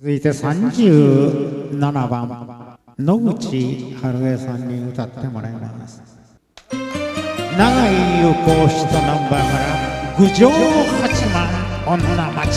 続いて37番野口春江さんに歌ってもらいます。長い有効したナンバーから「郡上八幡女町」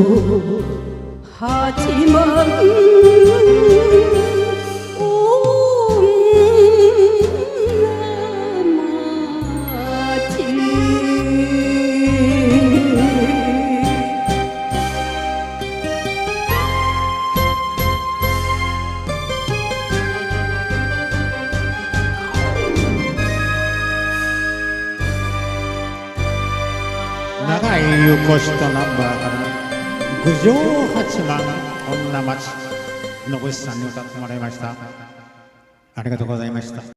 長いを越したナンバーかな郡上八幡女町野口さんに歌ってもらいました。ありがとうございました。